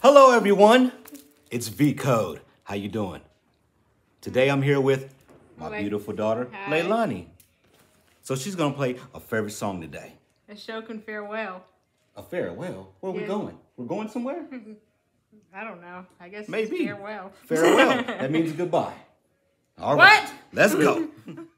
Hello, everyone. It's V Code. How you doing? Today I'm here with my beautiful daughter, Hi. Leilani. So she's gonna play a favorite song today. Ashokan farewell. A farewell. Where are we going? We're going somewhere? I don't know. I guess Maybe. it's farewell. Farewell. that means goodbye. All right. What? Let's go.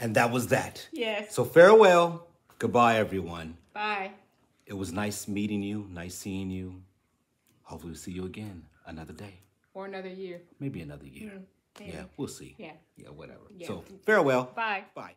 And that was that. Yes. So farewell. Goodbye, everyone. Bye. It was nice meeting you, nice seeing you. Hopefully, we'll see you again another day, Or another year. maybe another year. maybe. Yeah, we'll see. Yeah. Yeah, whatever. Yeah. So, farewell. Bye. Bye.